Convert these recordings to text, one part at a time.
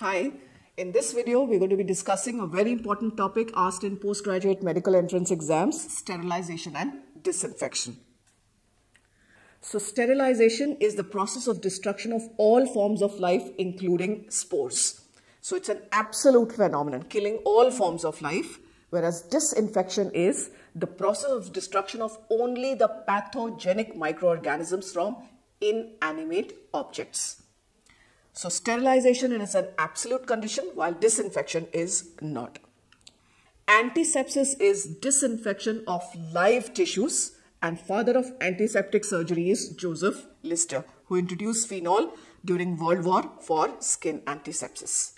Hi, in this video we're going to be discussing a very important topic asked in postgraduate medical entrance exams, sterilization and disinfection. So sterilization is the process of destruction of all forms of life including spores. So it's an absolute phenomenon, killing all forms of life, whereas disinfection is the process of destruction of only the pathogenic microorganisms from inanimate objects. So sterilization is an absolute condition while disinfection is not. Antisepsis is disinfection of live tissues and father of antiseptic surgery is Joseph Lister who introduced phenol during World War for skin antisepsis.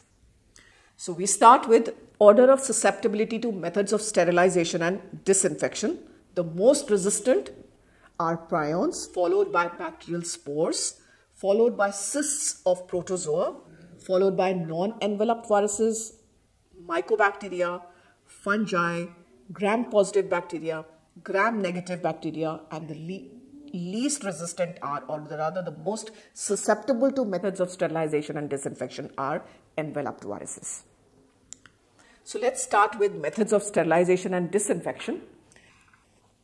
So we start with order of susceptibility to methods of sterilization and disinfection. The most resistant are prions followed by bacterial spores followed by cysts of protozoa, followed by non-enveloped viruses, mycobacteria, fungi, gram-positive bacteria, gram-negative bacteria, and the le least resistant are, or rather the most susceptible to methods of sterilization and disinfection are enveloped viruses. So let's start with methods of sterilization and disinfection.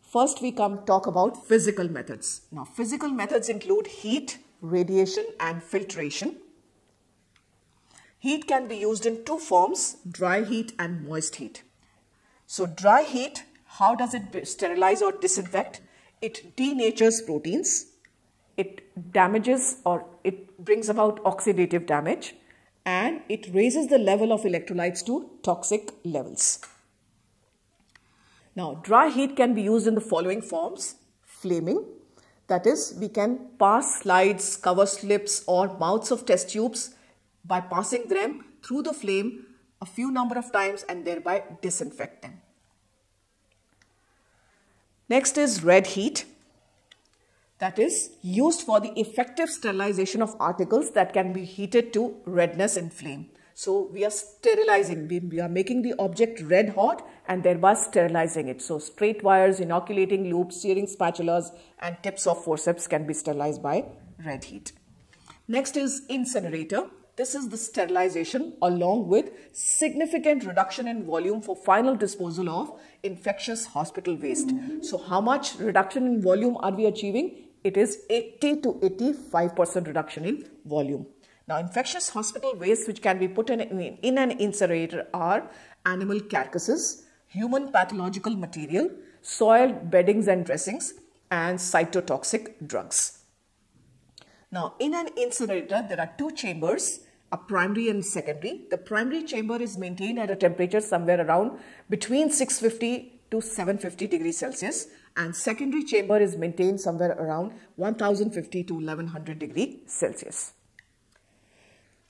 First, we come talk about physical methods. Now, physical methods include heat, radiation and filtration. Heat can be used in two forms, dry heat and moist heat. So dry heat, how does it sterilize or disinfect? It denatures proteins, it damages or it brings about oxidative damage and it raises the level of electrolytes to toxic levels. Now dry heat can be used in the following forms, flaming, that is, we can pass slides, cover slips or mouths of test tubes by passing them through the flame a few number of times and thereby disinfect them. Next is red heat that is used for the effective sterilization of articles that can be heated to redness in flame. So we are sterilizing, we, are making the object red hot and thereby sterilizing it. So straight wires, inoculating loops, searing spatulas and tips of forceps can be sterilized by red heat. Next is incinerator. This is the sterilization along with significant reduction in volume for final disposal of infectious hospital waste. So how much reduction in volume are we achieving? It is 80 to 85% reduction in volume. Now, infectious hospital waste which can be put in, in, in an incinerator are animal carcasses, human pathological material, soil beddings and dressings, and cytotoxic drugs. Now, in an incinerator, there are two chambers, a primary and secondary. The primary chamber is maintained at a temperature somewhere around between 650 to 750 degrees Celsius and secondary chamber is maintained somewhere around 1050 to 1100 degree Celsius.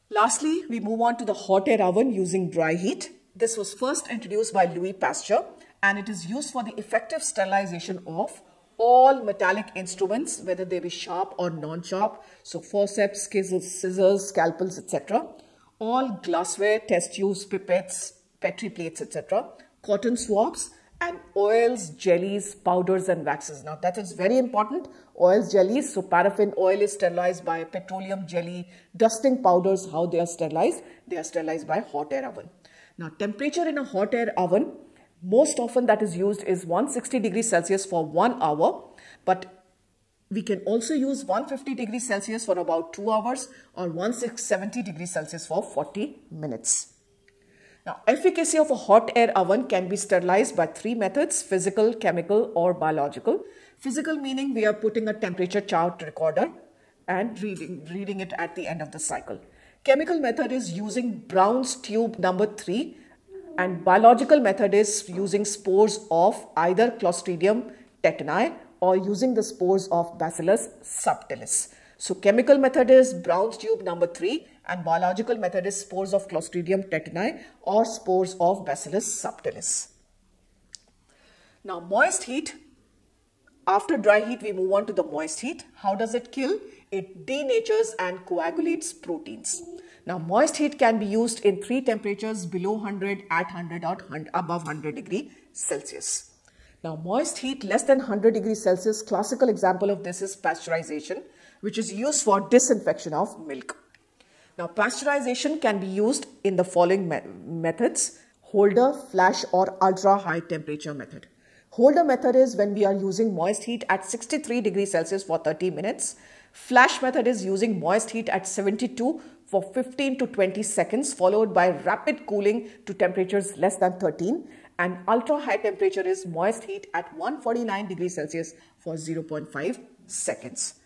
Lastly, we move on to the hot air oven using dry heat. This was first introduced by Louis Pasteur and it is used for the effective sterilization of all metallic instruments, whether they be sharp or non-sharp. So forceps, scissors, scalpels, etc. All glassware, test tubes, pipettes, petri plates, etc. Cotton swabs and oils, jellies, powders and waxes. Now that is very important. Oils, jellies, so paraffin oil is sterilized by petroleum jelly. Dusting powders, how they are sterilized? They are sterilized by hot air oven. Now temperature in a hot air oven, most often that is used is 160 degrees Celsius for one hour. But we can also use 150 degrees Celsius for about 2 hours or 170 degrees Celsius for 40 minutes. Now, efficacy of a hot air oven can be sterilized by three methods, physical, chemical or biological. Physical meaning we are putting a temperature chart recorder and reading, reading it at the end of the cycle. Chemical method is using Brown's tube number 3 and biological method is using spores of either Clostridium tetani or using the spores of Bacillus subtilis. So chemical method is Brown's tube number 3 and biological method is spores of Clostridium tetani or spores of Bacillus subtilis. Now moist heat, after dry heat we move on to the moist heat. How does it kill? It denatures and coagulates proteins. Now moist heat can be used in three temperatures below 100, at 100 or above 100 degree Celsius. Now moist heat less than 100 degrees Celsius, classical example of this is pasteurization which is used for disinfection of milk. Now pasteurization can be used in the following me methods. Holder, flash or ultra high temperature method. Holder method is when we are using moist heat at 63 degrees Celsius for 30 minutes. Flash method is using moist heat at 72 for 15 to 20 seconds followed by rapid cooling to temperatures less than 13 and ultra high temperature is moist heat at 149 degrees Celsius for 0.5 seconds.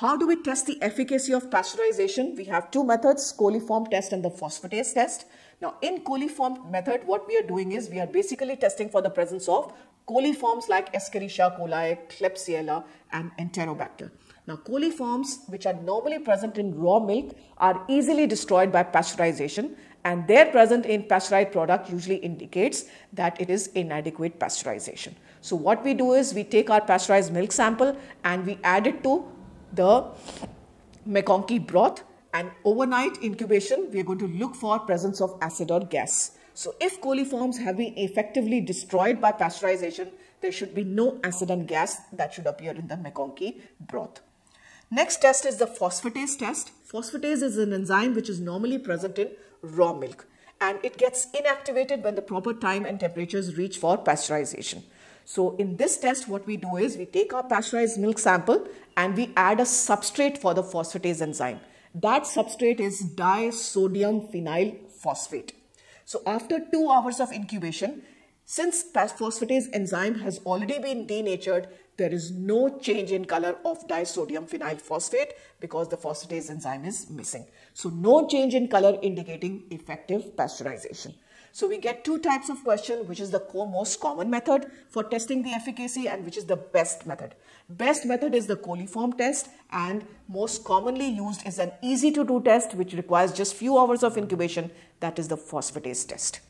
How do we test the efficacy of pasteurization? We have two methods, coliform test and the phosphatase test. Now in coliform method, what we are doing is we are basically testing for the presence of coliforms like Escherichia coli, Klebsiella and Enterobacter. Now, coliforms, which are normally present in raw milk, are easily destroyed by pasteurization and their presence in pasteurized product usually indicates that it is inadequate pasteurization. So, what we do is we take our pasteurized milk sample and we add it to the MacConkey broth and overnight incubation, we are going to look for presence of acid or gas. So, if coliforms have been effectively destroyed by pasteurization, there should be no acid and gas that should appear in the MacConkey broth. Next test is the phosphatase test. Phosphatase is an enzyme which is normally present in raw milk and it gets inactivated when the proper time and temperatures reach for pasteurization. So in this test what we do is we take our pasteurized milk sample and we add a substrate for the phosphatase enzyme. That substrate is disodium phenyl phosphate. So after 2 hours of incubation, since phosphatase enzyme has already been denatured, there is no change in color of disodium phenyl phosphate because the phosphatase enzyme is missing. So no change in color indicating effective pasteurization. So we get two types of question which is the most common method for testing the efficacy and which is the best method. Best method is the coliform test and most commonly used is an easy to do test which requires just few hours of incubation that is the phosphatase test.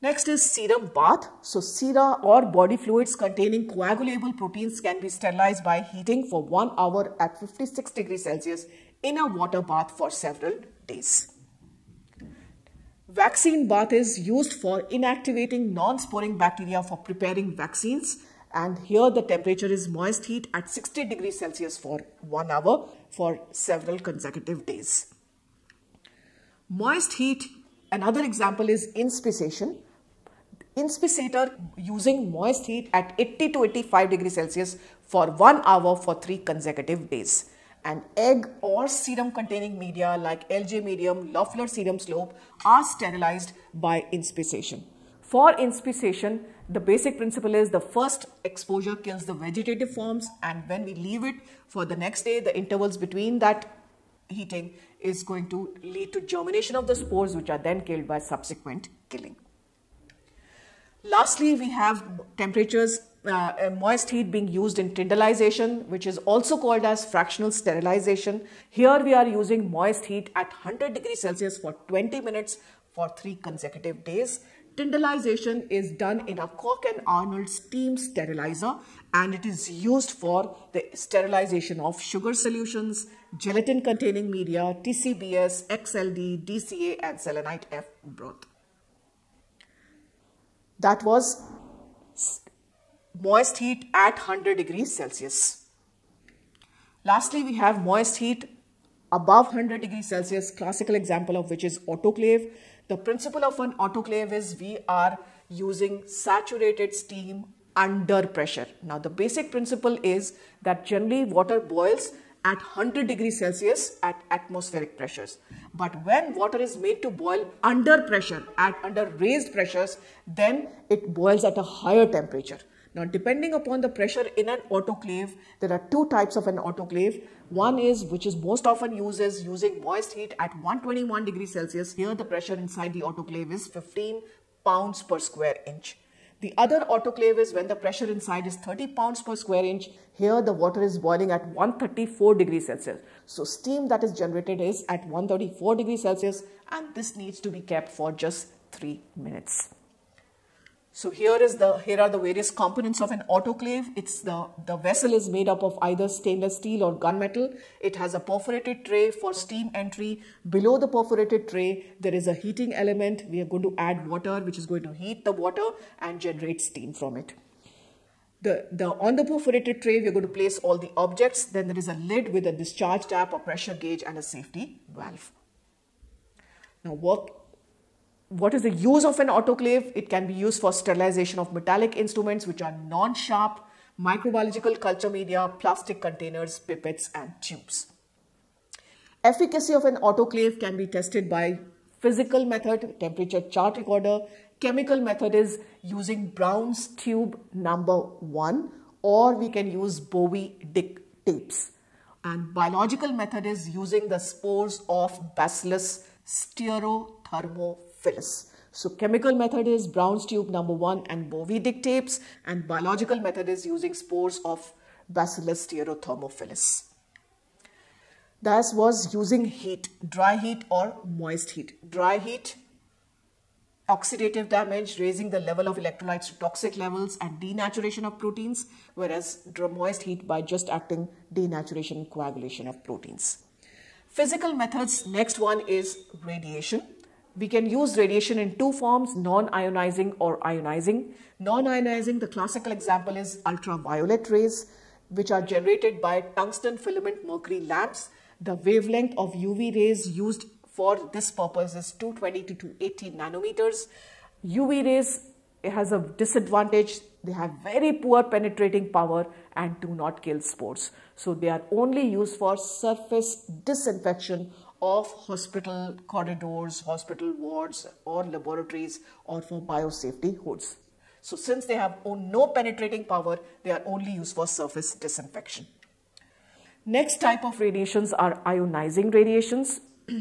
Next is serum bath. So sera or body fluids containing coagulable proteins can be sterilized by heating for 1 hour at 56 degrees Celsius in a water bath for several days. Vaccine bath is used for inactivating non-sporing bacteria for preparing vaccines and here the temperature is moist heat at 60 degrees Celsius for 1 hour for several consecutive days. Moist heat, another example is inspissation inspissator using moist heat at 80 to 85 degrees Celsius for 1 hour for 3 consecutive days. And egg or serum containing media like LJ medium, Loeffler serum slope are sterilized by inspissation. For inspissation, the basic principle is the first exposure kills the vegetative forms and when we leave it for the next day, the intervals between that heating is going to lead to germination of the spores which are then killed by subsequent killing. Lastly, we have temperatures, uh, moist heat being used in tyndallization, which is also called as fractional sterilization. Here we are using moist heat at 100 degrees Celsius for 20 minutes for three consecutive days. Tyndallization is done in a Koch and Arnold steam sterilizer and it is used for the sterilization of sugar solutions, gelatin containing media, TCBS, XLD, DCA and selenite F broth that was moist heat at 100 degrees Celsius. Lastly, we have moist heat above 100 degrees Celsius, classical example of which is autoclave. The principle of an autoclave is we are using saturated steam under pressure. Now, the basic principle is that generally water boils at 100 degrees Celsius at atmospheric pressures. But when water is made to boil under pressure, at under raised pressures, then it boils at a higher temperature. Now, depending upon the pressure in an autoclave, there are two types of an autoclave. One is, which is most often used is using moist heat at 121 degrees Celsius. Here, the pressure inside the autoclave is 15 pounds per square inch. The other autoclave is when the pressure inside is 30 pounds per square inch. Here the water is boiling at 134 degrees Celsius. So steam that is generated is at 134 degrees Celsius and this needs to be kept for just 3 minutes. So here is the here are the various components of an autoclave. It's the the vessel is made up of either stainless steel or gunmetal. It has a perforated tray for steam entry. Below the perforated tray, there is a heating element. We are going to add water, which is going to heat the water and generate steam from it. The, the, on the perforated tray, we're going to place all the objects. Then there is a lid with a discharge tap, a pressure gauge and a safety valve. Now work, what is the use of an autoclave? It can be used for sterilization of metallic instruments which are non-sharp, microbiological culture media, plastic containers, pipettes and tubes. Efficacy of an autoclave can be tested by physical method, temperature chart recorder. Chemical method is using Brown's tube number one or we can use Bowie Dick tapes. And biological method is using the spores of Bacillus stearothermophilus. So chemical method is Brown's tube number one and Bowie Dick tapes and biological method is using spores of Bacillus stearothermophilus. That was using heat, dry heat or moist heat. Dry heat, oxidative damage, raising the level of electrolytes to toxic levels and denaturation of proteins, whereas moist heat by just acting denaturation and coagulation of proteins. Physical methods, next one is radiation. We can use radiation in two forms, non-ionizing or ionizing. Non-ionizing, the classical example is ultraviolet rays, which are generated by tungsten filament mercury lamps the wavelength of UV rays used for this purpose is 220 to 280 nanometers. UV rays has a disadvantage. They have very poor penetrating power and do not kill spores. So they are only used for surface disinfection of hospital corridors, hospital wards or laboratories or for biosafety hoods. So since they have no penetrating power, they are only used for surface disinfection. Next type of radiations are ionizing radiations.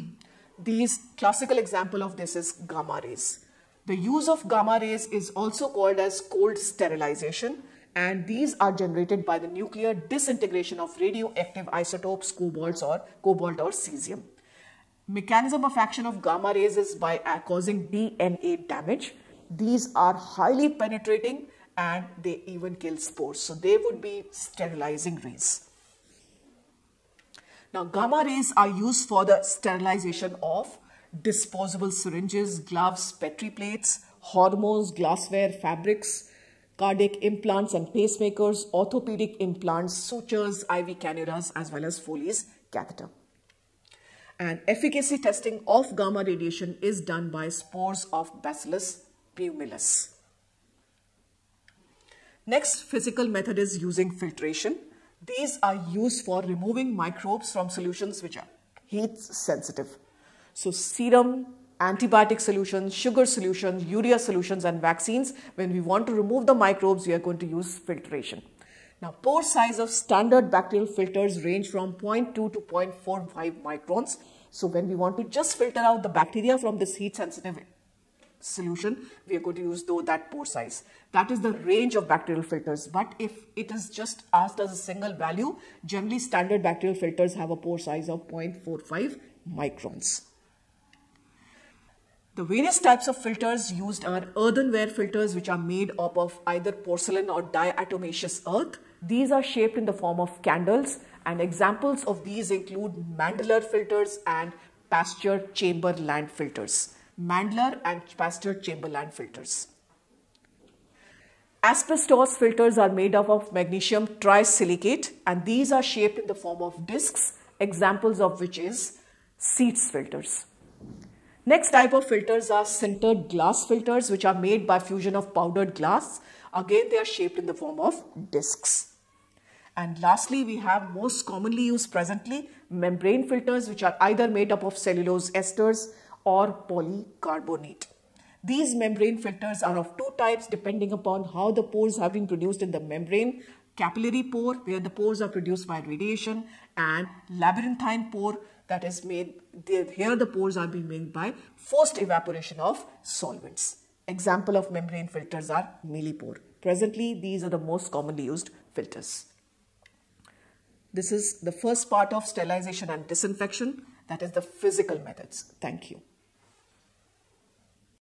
These classical example of this is gamma rays. The use of gamma rays is also called as cold sterilization and these are generated by the nuclear disintegration of radioactive isotopes cobalt or cobalt or cesium. Mechanism of action of gamma rays is by causing DNA damage. These are highly penetrating and they even kill spores. So they would be sterilizing rays. Now, gamma rays are used for the sterilization of disposable syringes, gloves, petri plates, hormones, glassware, fabrics, cardiac implants and pacemakers, orthopedic implants, sutures, IV cannulas, as well as Foley's catheter. And efficacy testing of gamma radiation is done by spores of Bacillus pumilus. Next physical method is using filtration. These are used for removing microbes from solutions which are heat sensitive. So serum, antibiotic solutions, sugar solutions, urea solutions and vaccines, when we want to remove the microbes, we are going to use filtration. Now, pore size of standard bacterial filters range from 0.2 to 0.45 microns. So, when we want to just filter out the bacteria from this heat sensitive solution, we are going to use though that pore size. That is the range of bacterial filters. But if it is just asked as a single value, generally standard bacterial filters have a pore size of 0.45 microns. The various types of filters used are earthenware filters which are made up of either porcelain or diatomaceous earth. These are shaped in the form of candles and examples of these include Mandler filters and Pasteur Chamberland filters. Mandler and Pasteur Chamberland filters. Asbestos filters are made up of magnesium trisilicate and these are shaped in the form of discs, examples of which is Seitz filters. Next type of filters are sintered glass filters which are made by fusion of powdered glass. Again they are shaped in the form of discs. And lastly we have most commonly used presently membrane filters which are either made up of cellulose esters or polycarbonate. These membrane filters are of two types depending upon how the pores have been produced in the membrane. Capillary pore where the pores are produced by radiation and labyrinthine pore that is made, here the pores are being made by forced evaporation of solvents. Example of membrane filters are millipore. Presently, these are the most commonly used filters. This is the first part of sterilization and disinfection. That is the physical methods. Thank you.